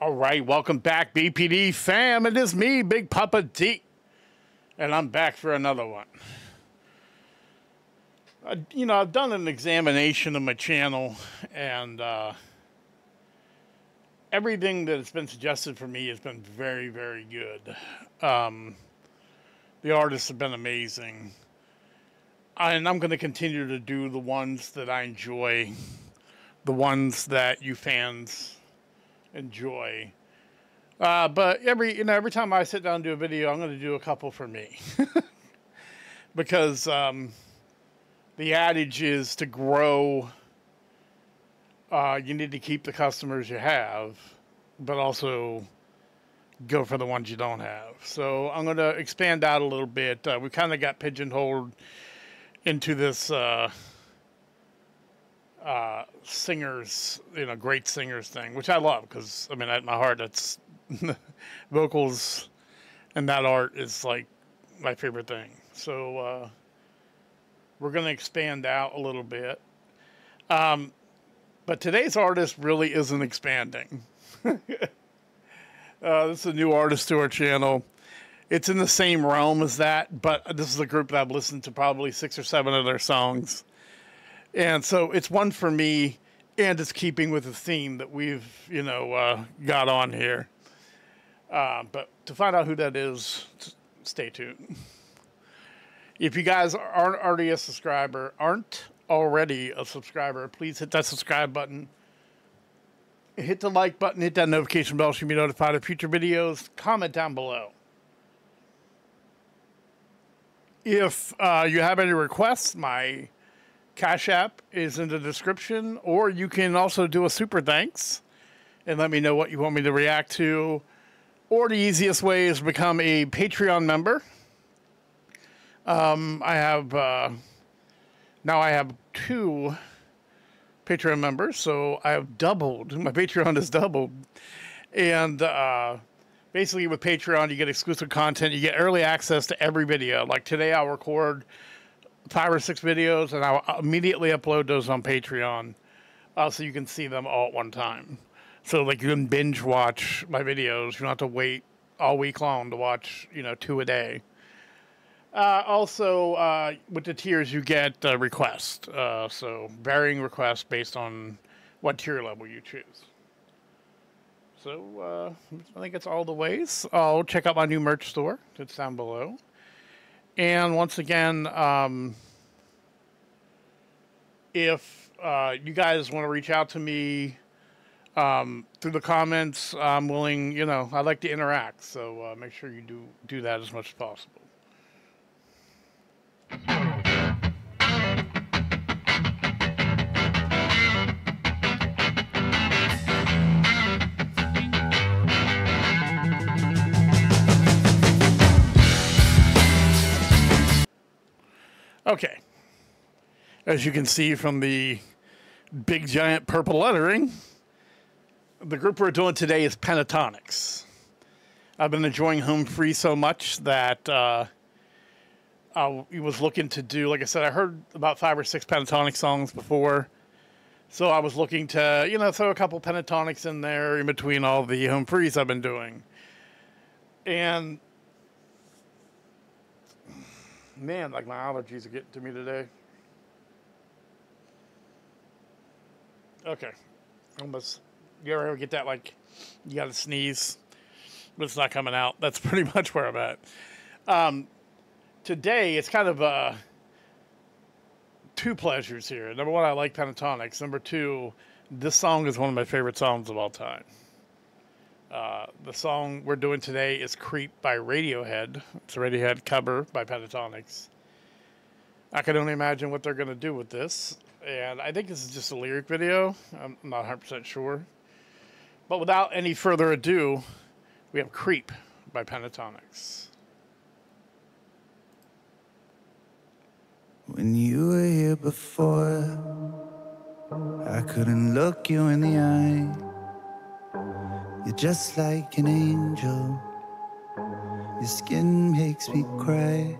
All right, welcome back, BPD fam. It is me, Big Papa D, and I'm back for another one. Uh, you know, I've done an examination of my channel, and uh, everything that has been suggested for me has been very, very good. Um, the artists have been amazing, and I'm going to continue to do the ones that I enjoy, the ones that you fans enjoy. Uh, but every you know every time I sit down and do a video, I'm going to do a couple for me because um, the adage is to grow. Uh, you need to keep the customers you have, but also go for the ones you don't have. So I'm going to expand out a little bit. Uh, we kind of got pigeonholed into this. Uh, uh, singers, you know, great singers thing, which I love because I mean, at my heart, that's vocals and that art is like my favorite thing. So uh, we're going to expand out a little bit. Um, but today's artist really isn't expanding. uh, this is a new artist to our channel. It's in the same realm as that, but this is a group that I've listened to probably six or seven of their songs. And so it's one for me, and it's keeping with the theme that we've, you know, uh, got on here. Uh, but to find out who that is, stay tuned. If you guys aren't already a subscriber, aren't already a subscriber, please hit that subscribe button. Hit the like button, hit that notification bell so you be notified of future videos. Comment down below. If uh, you have any requests, my Cash App is in the description, or you can also do a super thanks and let me know what you want me to react to. Or the easiest way is to become a Patreon member. Um, I have uh, now I have two Patreon members, so I have doubled. My Patreon is doubled, and uh, basically with Patreon you get exclusive content. You get early access to every video. Like today, I'll record five or six videos, and I'll immediately upload those on Patreon, uh, so you can see them all at one time. So like you can binge watch my videos. You don't have to wait all week long to watch, you know, two a day. Uh, also, uh, with the tiers, you get uh, requests. So varying requests based on what tier level you choose. So uh, I think it's all the ways. I'll check out my new merch store. It's down below. And once again, um, if uh, you guys want to reach out to me um, through the comments, I'm willing. You know, I like to interact, so uh, make sure you do do that as much as possible. Okay. As you can see from the big giant purple lettering, the group we're doing today is Pentatonix. I've been enjoying Home Free so much that uh, I was looking to do, like I said, I heard about five or six pentatonic songs before. So I was looking to, you know, throw a couple Pentatonix in there in between all the Home Frees I've been doing. And man, like my allergies are getting to me today. Okay. Almost. You ever get that, like, you got to sneeze, but it's not coming out? That's pretty much where I'm at. Um, today, it's kind of uh, two pleasures here. Number one, I like Pentatonix. Number two, this song is one of my favorite songs of all time. Uh, the song we're doing today is Creep by Radiohead. It's a Radiohead cover by Pentatonix. I can only imagine what they're going to do with this. And I think this is just a lyric video. I'm not 100% sure. But without any further ado, we have Creep by Pentatonix. When you were here before, I couldn't look you in the eye. You're just like an angel. Your skin makes me cry.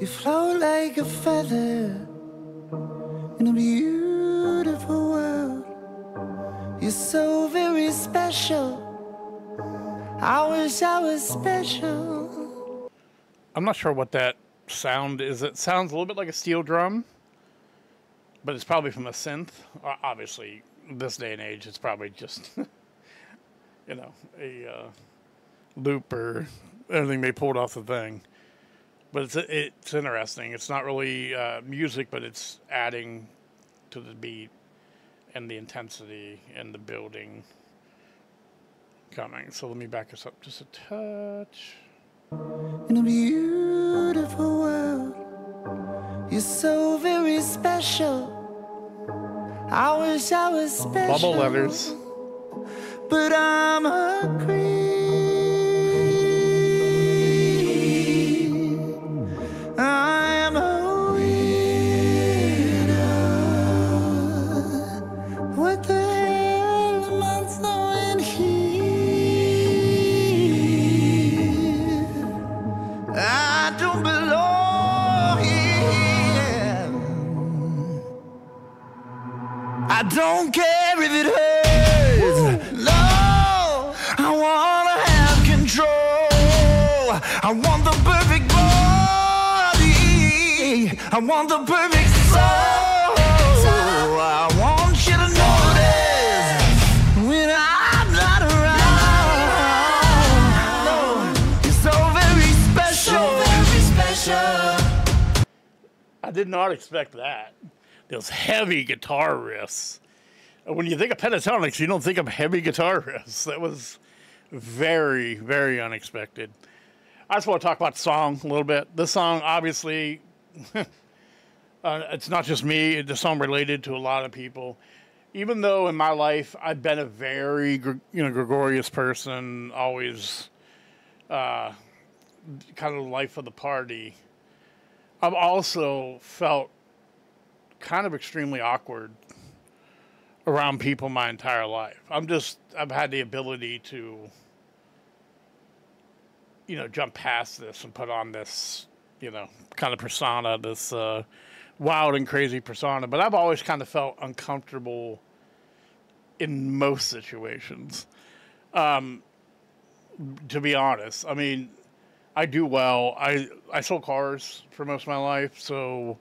You float like a feather in a beautiful world. You You're so very special. I wish I was special. I'm not sure what that sound is. It sounds a little bit like a steel drum, but it's probably from a synth. Obviously, this day and age, it's probably just, you know, a uh, loop or anything they pulled off the thing. But it's it's interesting. It's not really uh, music, but it's adding to the beat and the intensity and the building coming. So let me back us up just a touch. In a beautiful world, you're so very special. I wish I was special. Bubble letters. But I'm a creep. I'm a weirdo. What the hell am I doing here? I don't belong here. I don't care if it hurts. I want the perfect body. I want the perfect soul. I want you to notice when I'm not around. No, you're so very special. very special. I did not expect that. Those heavy guitar riffs. When you think of Pentatonix, you don't think of heavy guitar riffs. That was very, very unexpected. I just want to talk about the song a little bit. This song, obviously, uh, it's not just me. The song related to a lot of people. Even though in my life I've been a very, you know, gregarious person, always uh, kind of the life of the party. I've also felt kind of extremely awkward around people my entire life. I'm just I've had the ability to you know jump past this and put on this you know kind of persona this uh, wild and crazy persona. But I've always kind of felt uncomfortable in most situations. Um to be honest I mean I do well. I I sold cars for most of my life so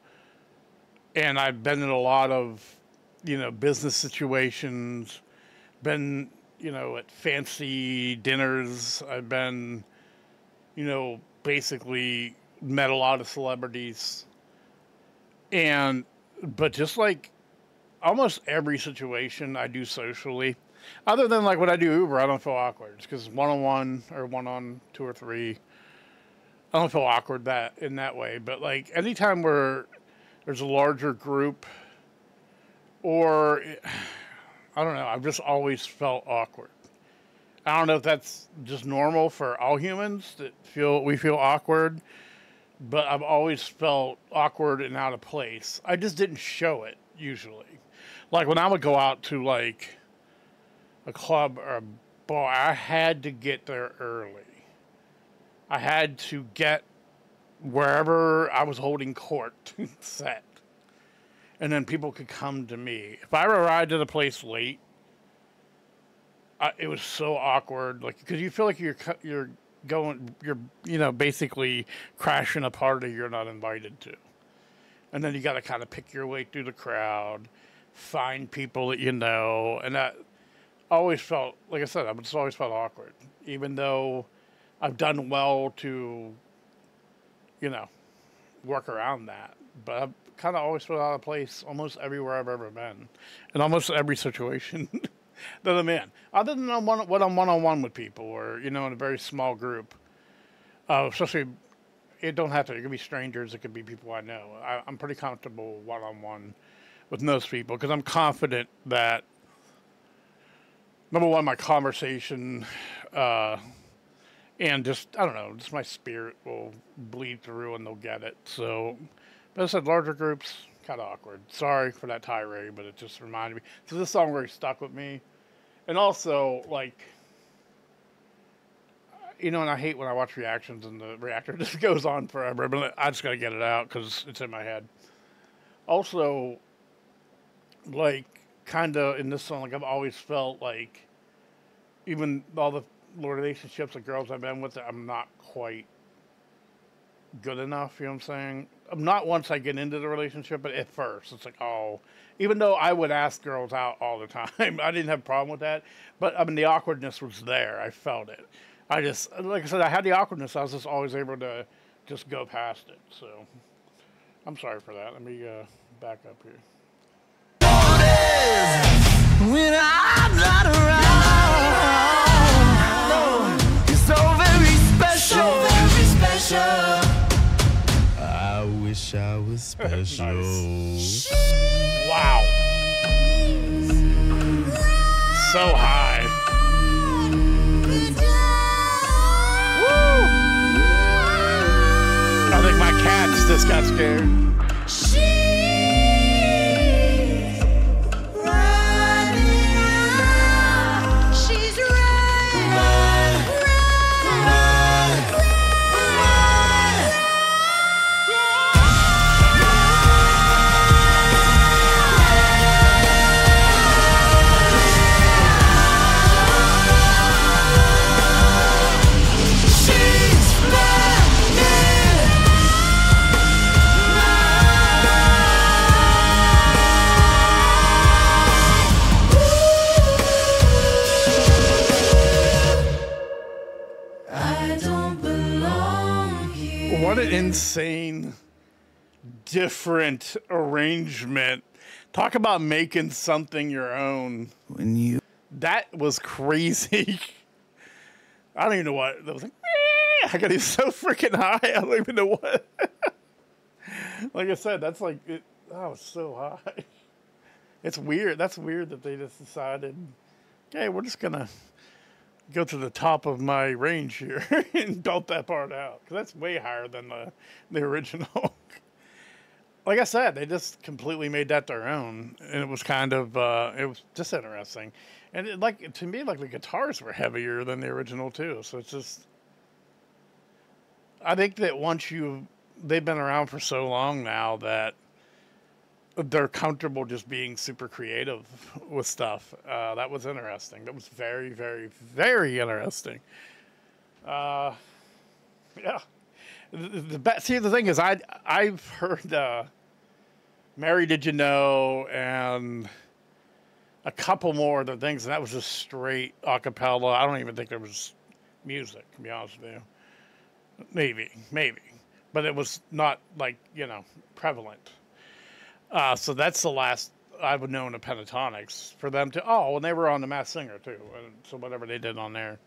and I've been in a lot of, you know, business situations, been, you know, at fancy dinners. I've been, you know, basically met a lot of celebrities. And, but just like almost every situation I do socially, other than like when I do Uber, I don't feel awkward because one on one or one on two or three, I don't feel awkward that in that way. But like anytime we're there's a larger group or I don't know, I've just always felt awkward. I don't know if that's just normal for all humans that feel we feel awkward, but I've always felt awkward and out of place. I just didn't show it usually. Like when I would go out to like a club or a bar, I had to get there early. I had to get wherever I was holding court set. And then people could come to me. If I arrived at a place late, I, it was so awkward. Like, because you feel like you're you're going, you're you know basically crashing a party you're not invited to, and then you got to kind of pick your way through the crowd, find people that you know, and that always felt like I said, I've just always felt awkward, even though I've done well to you know, work around that. But I've kind of always felt out of place almost everywhere I've ever been, in almost every situation that I'm in. Other than I'm one, when I'm one on one with people, or you know, in a very small group. Uh, especially, it don't have to. It could be strangers. It could be people I know. I, I'm pretty comfortable one on one with most people because I'm confident that number one, my conversation. Uh, and just I don't know, just my spirit will bleed through and they'll get it. So, but I said larger groups kind of awkward. Sorry for that tirade, but it just reminded me. So this song really stuck with me, and also like, uh, you know, and I hate when I watch reactions and the reactor just goes on forever. But I just gotta get it out because it's in my head. Also, like kind of in this song, like I've always felt like, even all the relationships with girls I've been with, I'm not quite good enough. You know what I'm saying? Not once I get into the relationship, but at first it's like, oh, even though I would ask girls out all the time, I didn't have a problem with that. But I mean, the awkwardness was there. I felt it. I just, like I said, I had the awkwardness. I was just always able to just go past it. So I'm sorry for that. Let me uh, back up here. Wish special. nice. Wow. So high. I think my cats just got scared. Insane, different arrangement. Talk about making something your own. When you that was crazy. I don't even know what that was like. I got it so freaking high. I don't even know what. like I said, that's like it. That was so high. It's weird. That's weird that they just decided, okay, we're just gonna go to the top of my range here and belt that part out because that's way higher than the the original. like I said, they just completely made that their own, and it was kind of uh, it was just interesting, and it, like to me, like the guitars were heavier than the original too. So it's just, I think that once you they've been around for so long now that they're comfortable just being super creative with stuff. Uh, that was interesting. That was very, very, very interesting. Uh, yeah. The, the see, the thing is, I I've heard uh, "Mary Did You Know" and a couple more other things, and that was just straight a cappella. I don't even think there was music, to be honest with you. Maybe, maybe, but it was not like you know prevalent. Uh, so that's the last I've known of Pentatonix for them to. Oh, and they were on the Masked Singer too, and so whatever they did on there.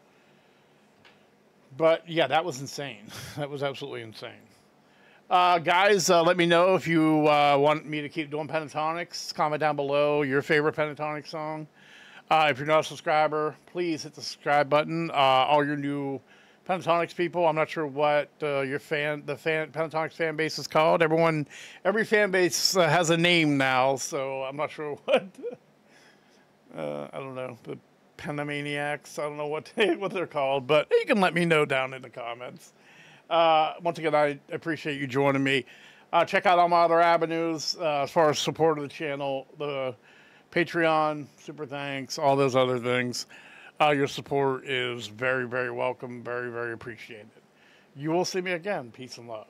But yeah, that was insane. That was absolutely insane. Uh, guys, uh, let me know if you uh, want me to keep doing Pentatonix. Comment down below your favorite pentatonic song. Uh, if you're not a subscriber, please hit the subscribe button. Uh, all your new Pentatonix people. I'm not sure what uh, your fan, the fan Pentatonix fan base is called. Everyone, every fan base uh, has a name now, so I'm not sure what. Uh, I don't know the Pentamaniacs. I don't know what they, what they're called, but you can let me know down in the comments. Uh, once again, I appreciate you joining me. Uh, check out all my other avenues uh, as far as support of the channel, the Patreon, super thanks, all those other things. Uh, your support is very, very welcome, very, very appreciated. You will see me again. Peace and love.